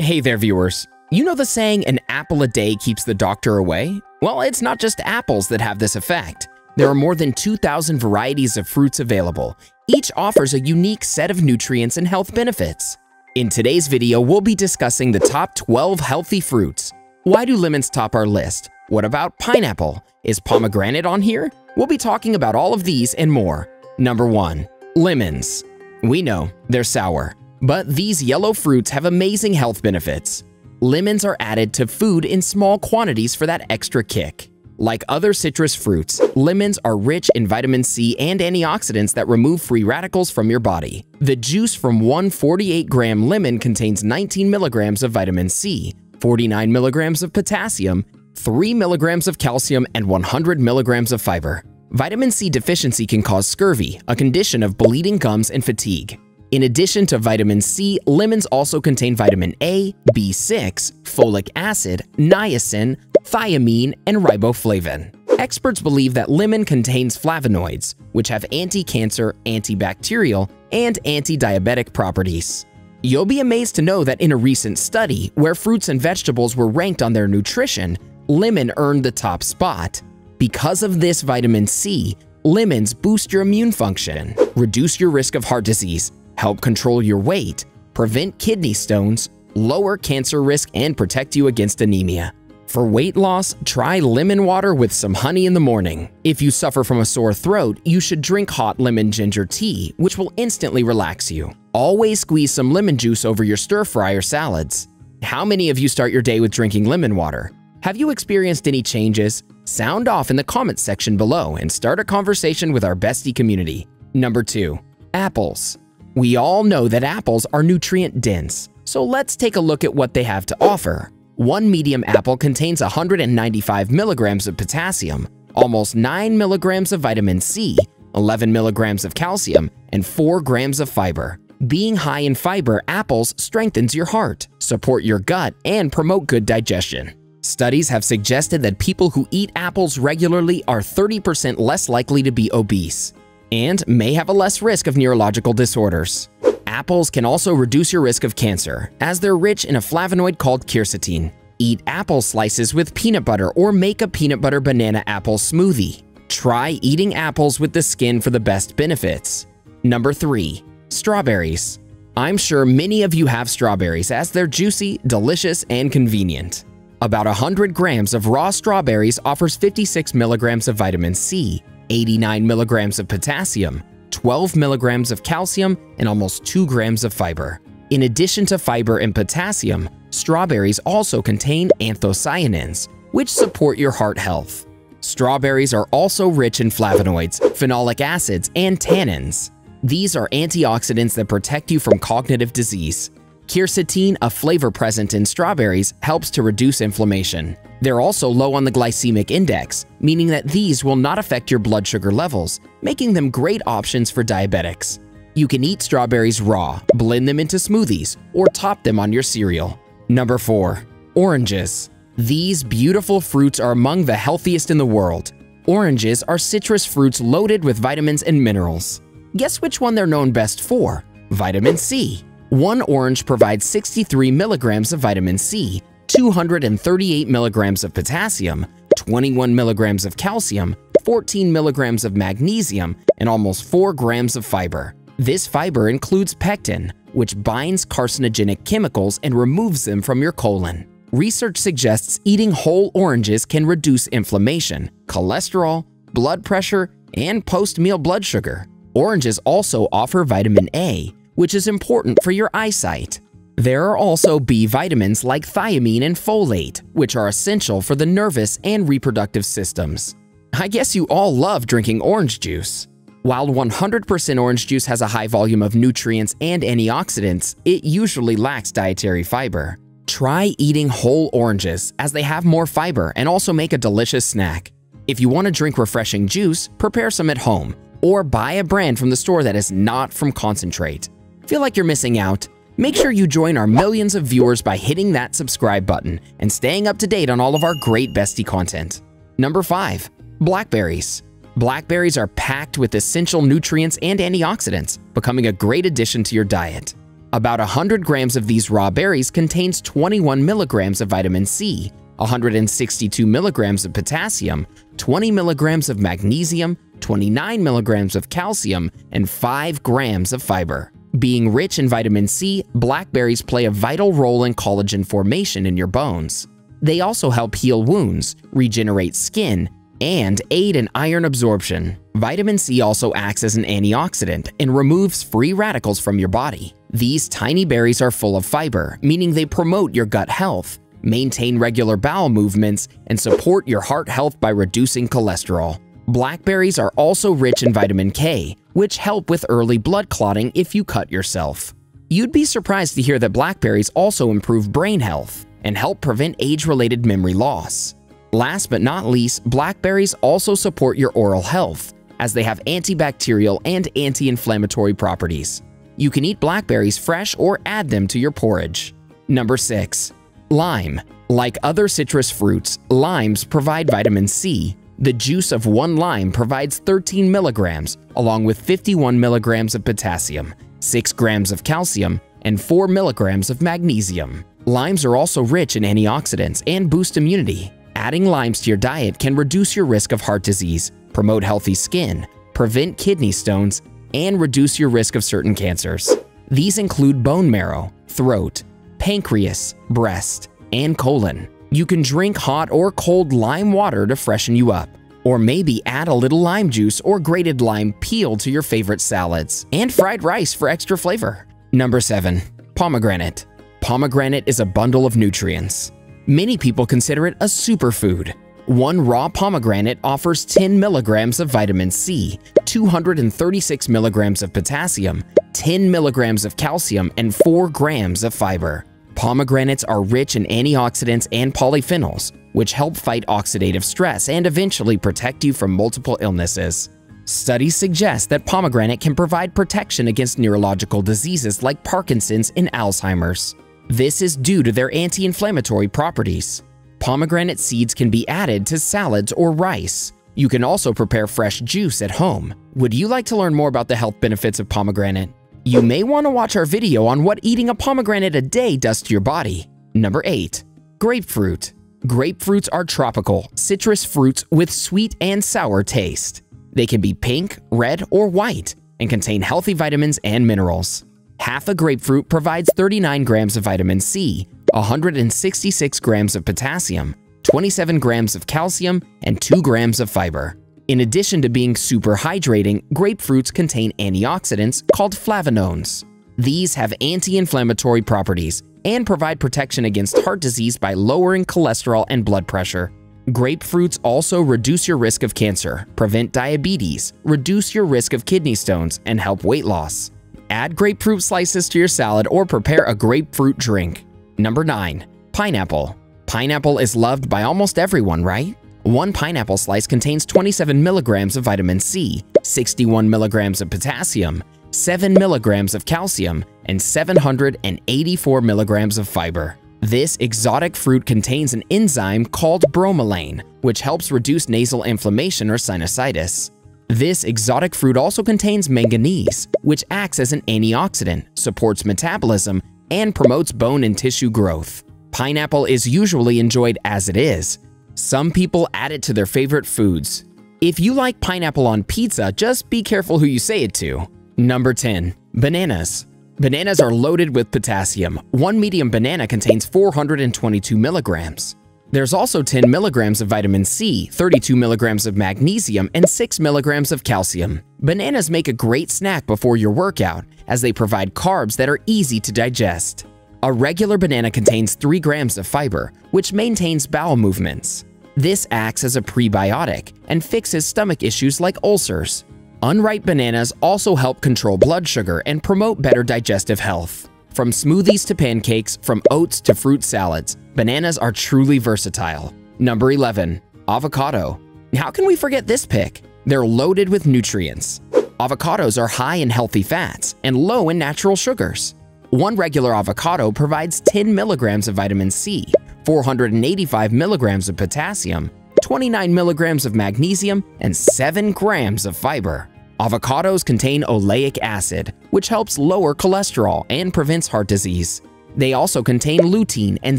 Hey there, viewers. You know the saying, an apple a day keeps the doctor away? Well, it's not just apples that have this effect. There are more than 2,000 varieties of fruits available. Each offers a unique set of nutrients and health benefits. In today's video, we'll be discussing the top 12 healthy fruits. Why do lemons top our list? What about pineapple? Is pomegranate on here? We'll be talking about all of these and more. Number 1. Lemons. We know they're sour, but these yellow fruits have amazing health benefits. Lemons are added to food in small quantities for that extra kick. Like other citrus fruits, lemons are rich in vitamin C and antioxidants that remove free radicals from your body. The juice from one 48-gram lemon contains 19 milligrams of vitamin C, 49 milligrams of potassium, 3 milligrams of calcium, and 100 milligrams of fiber. Vitamin C deficiency can cause scurvy, a condition of bleeding gums and fatigue. In addition to vitamin C, lemons also contain vitamin A, B6, folic acid, niacin, thiamine, and riboflavin. Experts believe that lemon contains flavonoids, which have anti-cancer, antibacterial, and anti-diabetic properties. You'll be amazed to know that in a recent study, where fruits and vegetables were ranked on their nutrition, lemon earned the top spot. Because of this vitamin C, lemons boost your immune function, reduce your risk of heart disease, help control your weight, prevent kidney stones, lower cancer risk, and protect you against anemia. For weight loss, try lemon water with some honey in the morning. If you suffer from a sore throat, you should drink hot lemon ginger tea, which will instantly relax you. Always squeeze some lemon juice over your stir fry or salads. How many of you start your day with drinking lemon water? Have you experienced any changes? Sound off in the comments section below and start a conversation with our bestie community. Number 2. Apples. We all know that apples are nutrient dense, so let's take a look at what they have to offer. One medium apple contains 195 milligrams of potassium, almost 9 milligrams of vitamin C, 11 milligrams of calcium, and 4 grams of fiber. Being high in fiber, apples strengthens your heart, support your gut, and promote good digestion. Studies have suggested that people who eat apples regularly are 30% less likely to be obese and may have a less risk of neurological disorders. Apples can also reduce your risk of cancer, as they're rich in a flavonoid called quercetin. Eat apple slices with peanut butter or make a peanut butter banana apple smoothie. Try eating apples with the skin for the best benefits. Number 3. Strawberries. I'm sure many of you have strawberries as they're juicy, delicious, and convenient. About 100 grams of raw strawberries offers 56 milligrams of vitamin C, 89 milligrams of potassium, 12 milligrams of calcium, and almost 2 grams of fiber. In addition to fiber and potassium, strawberries also contain anthocyanins, which support your heart health. Strawberries are also rich in flavonoids, phenolic acids, and tannins. These are antioxidants that protect you from cognitive disease. Quercetin, a flavor present in strawberries, helps to reduce inflammation. They're also low on the glycemic index, meaning that these will not affect your blood sugar levels, making them great options for diabetics. You can eat strawberries raw, blend them into smoothies, or top them on your cereal. Number 4. Oranges. These beautiful fruits are among the healthiest in the world. Oranges are citrus fruits loaded with vitamins and minerals. Guess which one they're known best for? Vitamin C. One orange provides 63 milligrams of vitamin C, 238 milligrams of potassium, 21 milligrams of calcium, 14 milligrams of magnesium, and almost 4 grams of fiber. This fiber includes pectin, which binds carcinogenic chemicals and removes them from your colon. Research suggests eating whole oranges can reduce inflammation, cholesterol, blood pressure, and post-meal blood sugar. Oranges also offer vitamin A, which is important for your eyesight. There are also B vitamins like thiamine and folate, which are essential for the nervous and reproductive systems. I guess you all love drinking orange juice. While 100% orange juice has a high volume of nutrients and antioxidants, it usually lacks dietary fiber. Try eating whole oranges as they have more fiber and also make a delicious snack. If you want to drink refreshing juice, prepare some at home or buy a brand from the store that is not from concentrate. Feel like you're missing out? Make sure you join our millions of viewers by hitting that subscribe button and staying up to date on all of our great bestie content. Number 5. Blackberries. Blackberries are packed with essential nutrients and antioxidants, becoming a great addition to your diet. About 100 grams of these raw berries contains 21 milligrams of vitamin C, 162 milligrams of potassium, 20 milligrams of magnesium, 29 milligrams of calcium, and 5 grams of fiber. Being rich in vitamin C, blackberries play a vital role in collagen formation in your bones. They also help heal wounds, regenerate skin, and aid in iron absorption. Vitamin C also acts as an antioxidant and removes free radicals from your body. These tiny berries are full of fiber, meaning they promote your gut health, maintain regular bowel movements, and support your heart health by reducing cholesterol. Blackberries are also rich in vitamin K, which help with early blood clotting if you cut yourself. You'd be surprised to hear that blackberries also improve brain health and help prevent age-related memory loss. Last but not least, blackberries also support your oral health, as they have antibacterial and anti-inflammatory properties. You can eat blackberries fresh or add them to your porridge. Number 6. Lime. Like other citrus fruits, limes provide vitamin C. The juice of one lime provides 13 milligrams, along with 51 milligrams of potassium, 6 grams of calcium, and 4 milligrams of magnesium. Limes are also rich in antioxidants and boost immunity. Adding limes to your diet can reduce your risk of heart disease, promote healthy skin, prevent kidney stones, and reduce your risk of certain cancers. These include bone marrow, throat, pancreas, breast, and colon. You can drink hot or cold lime water to freshen you up. Or maybe add a little lime juice or grated lime peel to your favorite salads, and fried rice for extra flavor. Number 7. Pomegranate. Pomegranate is a bundle of nutrients. Many people consider it a superfood. One raw pomegranate offers 10 milligrams of vitamin C, 236 milligrams of potassium, 10 milligrams of calcium, and 4 grams of fiber. Pomegranates are rich in antioxidants and polyphenols, which help fight oxidative stress and eventually protect you from multiple illnesses. Studies suggest that pomegranate can provide protection against neurological diseases like Parkinson's and Alzheimer's. This is due to their anti-inflammatory properties. Pomegranate seeds can be added to salads or rice. You can also prepare fresh juice at home. Would you like to learn more about the health benefits of pomegranate? You may want to watch our video on what eating a pomegranate a day does to your body. Number 8. Grapefruit. Grapefruits are tropical, citrus fruits with sweet and sour taste. They can be pink, red, or white and contain healthy vitamins and minerals. Half a grapefruit provides 39 grams of vitamin C, 166 grams of potassium, 27 grams of calcium, and 2 grams of fiber. In addition to being super hydrating, grapefruits contain antioxidants called flavanones. These have anti-inflammatory properties and provide protection against heart disease by lowering cholesterol and blood pressure. Grapefruits also reduce your risk of cancer, prevent diabetes, reduce your risk of kidney stones, and help weight loss. Add grapefruit slices to your salad or prepare a grapefruit drink. Number 9. Pineapple. Pineapple is loved by almost everyone, right? One pineapple slice contains 27 milligrams of vitamin C, 61 milligrams of potassium, 7 milligrams of calcium, and 784 milligrams of fiber. This exotic fruit contains an enzyme called bromelain, which helps reduce nasal inflammation or sinusitis. This exotic fruit also contains manganese, which acts as an antioxidant, supports metabolism, and promotes bone and tissue growth. Pineapple is usually enjoyed as it is. Some people add it to their favorite foods. If you like pineapple on pizza, just be careful who you say it to. Number 10. Bananas. Bananas are loaded with potassium. One medium banana contains 422 milligrams. There's also 10 milligrams of vitamin C, 32 milligrams of magnesium, and 6 milligrams of calcium. Bananas make a great snack before your workout, as they provide carbs that are easy to digest. A regular banana contains 3 grams of fiber, which maintains bowel movements. This acts as a prebiotic and fixes stomach issues like ulcers. Unripe bananas also help control blood sugar and promote better digestive health. From smoothies to pancakes, from oats to fruit salads, bananas are truly versatile. Number 11. Avocado. How can we forget this pick? They're loaded with nutrients. Avocados are high in healthy fats and low in natural sugars. One regular avocado provides 10 milligrams of vitamin C, 485 milligrams of potassium, 29 milligrams of magnesium, and 7 grams of fiber. Avocados contain oleic acid, which helps lower cholesterol and prevents heart disease. They also contain lutein and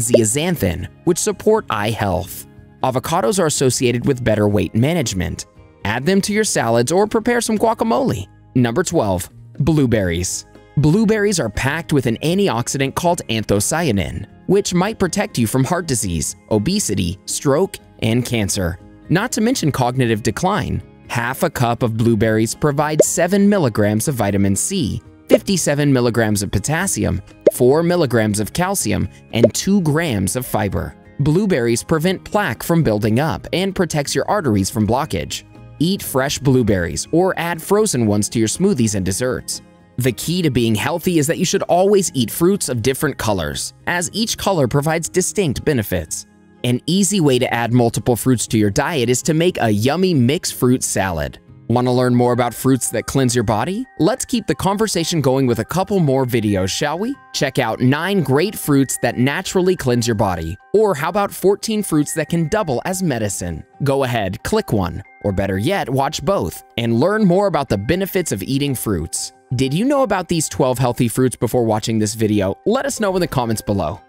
zeaxanthin, which support eye health. Avocados are associated with better weight management. Add them to your salads or prepare some guacamole. Number 12. Blueberries. Blueberries are packed with an antioxidant called anthocyanin, which might protect you from heart disease, obesity, stroke, and cancer. Not to mention cognitive decline. Half a cup of blueberries provides 7 milligrams of vitamin C, 57 milligrams of potassium, 4 milligrams of calcium, and 2 grams of fiber. Blueberries prevent plaque from building up and protects your arteries from blockage. Eat fresh blueberries or add frozen ones to your smoothies and desserts. The key to being healthy is that you should always eat fruits of different colors, as each color provides distinct benefits. An easy way to add multiple fruits to your diet is to make a yummy mixed fruit salad. Want to learn more about fruits that cleanse your body? Let's keep the conversation going with a couple more videos, shall we? Check out 9 great fruits that naturally cleanse your body. Or how about 14 fruits that can double as medicine? Go ahead, click one. Or better yet, watch both and learn more about the benefits of eating fruits. Did you know about these 12 healthy fruits before watching this video? Let us know in the comments below.